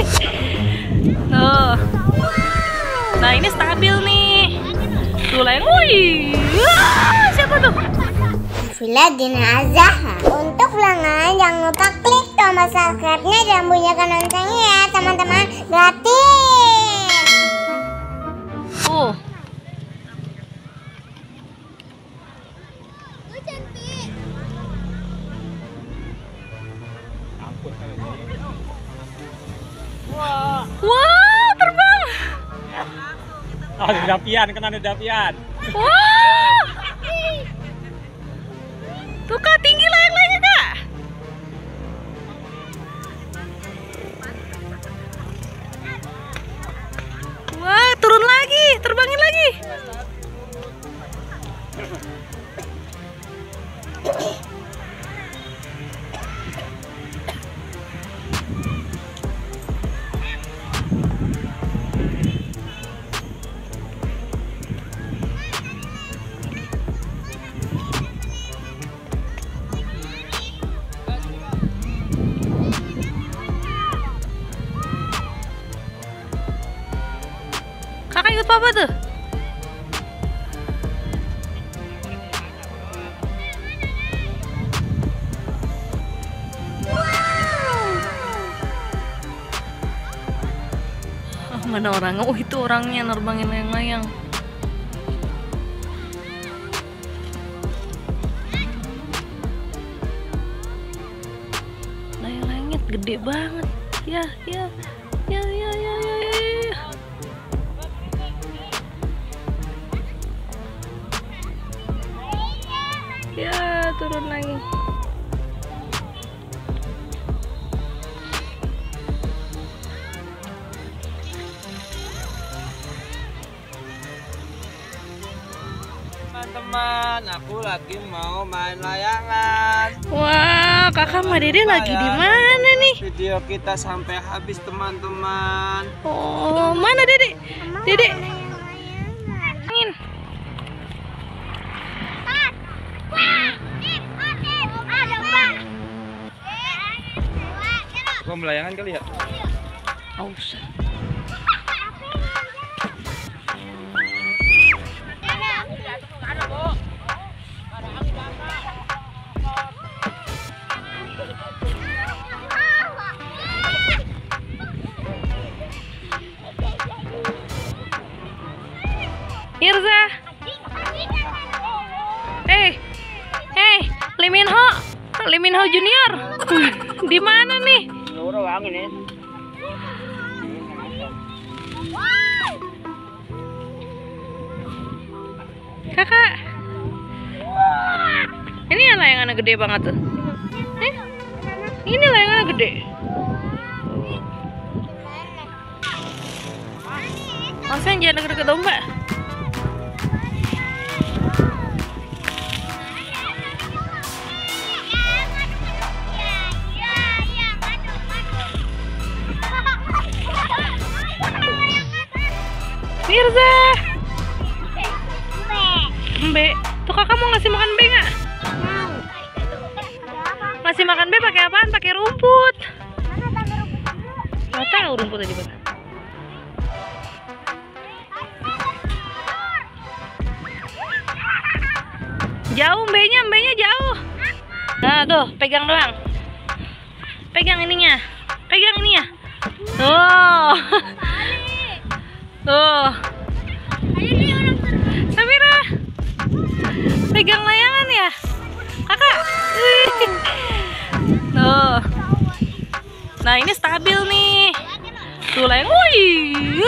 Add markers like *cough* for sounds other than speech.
*laughs* Tuh. Nah ini stabil nih. Tuh lain. Wah, siapa tuh? Villa Dina. Untuk langganan jangan lupa klik tombol subscribe-nya dan bunyikan loncengnya ya teman-teman. Gratis. Oh, ada dapian, kan ada dapian. Wah. Tuh kak tinggi Kakak ikut papa tuh. Ah, mana orangnya? Oh itu orangnya nerbangin layang-layang. Layang-layangnya gede banget. Ya, ya, ya, ya. ya. Turun lagi. Teman-teman, aku lagi mau main layangan. Wah, kakak sama dede lagi di mana nih? Video kita sampai habis teman-teman. Oh, mana dede? Dede. Gua melayangan kali ya? Aus. Irza. Eh. Hey, Liminho. Liminho Junior. *laughs* Di mana nih? Udah angin ya. Kakak. Ini yang layangannya gede banget tuh. Eh? Ini layangannya gede. Masa jangan deket-deket domba? Mirza. Mbe, tuh kakak mau ngasih makan Mbe nggak? Ngasih makan Mbe pakai apaan? Pakai rumput. Nggak tahu rumput aja pak. Jauh Mbe-nya, Mbe-nya jauh. Nah tuh, pegang doang. Pegang ininya. Pegang ininya. Tuh. Tuh. Pegang layangan ya? Kakak. Tuh. Nah, ini stabil nih. Tuh layang. Wih.